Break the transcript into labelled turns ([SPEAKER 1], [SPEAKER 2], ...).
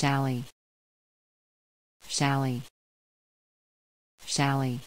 [SPEAKER 1] Shally. Shally. Shally.